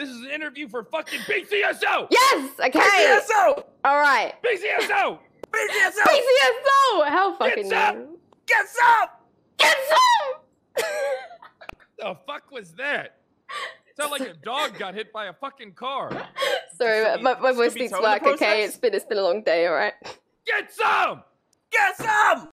This is an interview for fucking BCSO. Yes. Okay. BCSO! All right. BCSO. BCSO! BCSO. How fucking Get up. Get some! Get some. The fuck was that? Sound like a dog got hit by a fucking car. Sorry, my, my voice needs work. Okay, it's been it's been a long day. All right. Get some. Get some!